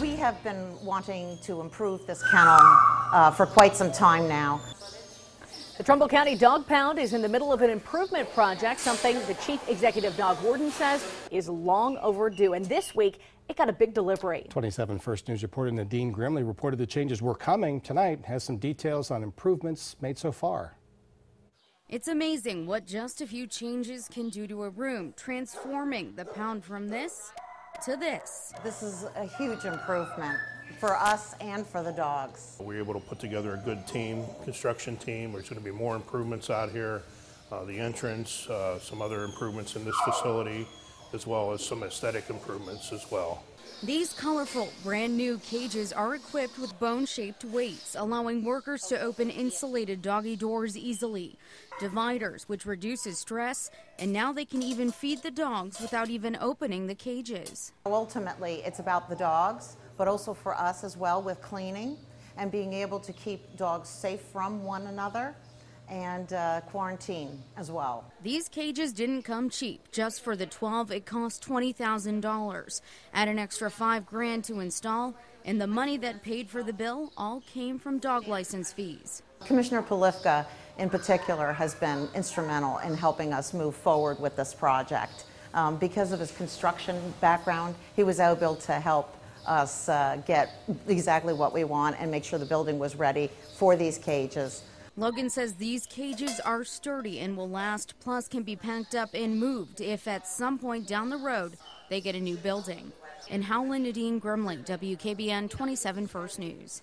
We have been wanting to improve this kennel uh, for quite some time now. The Trumbull County Dog Pound is in the middle of an improvement project, something the chief executive dog warden says is long overdue. And this week, it got a big delivery. 27 First News reporter Nadine Grimley reported the changes were coming tonight, has some details on improvements made so far. It's amazing what just a few changes can do to a room, transforming the pound from this to this. This is a huge improvement for us and for the dogs. We were able to put together a good team, construction team. There's going to be more improvements out here. Uh, the entrance, uh, some other improvements in this facility, as well as some aesthetic improvements as well. These colorful, brand new cages are equipped with bone shaped weights, allowing workers to open insulated doggy doors easily. Dividers, which reduces stress, and now they can even feed the dogs without even opening the cages. Ultimately, it's about the dogs, but also for us as well with cleaning and being able to keep dogs safe from one another and uh, quarantine as well. These cages didn't come cheap. Just for the 12, it cost $20,000. Add an extra 5 grand to install, and the money that paid for the bill all came from dog license fees. Commissioner Polivka in particular has been instrumental in helping us move forward with this project. Um, because of his construction background, he was able to help us uh, get exactly what we want and make sure the building was ready for these cages. Logan says these cages are sturdy and will last, plus can be packed up and moved if at some point down the road they get a new building. In Howland, Nadine Grimley, WKBN 27 First News.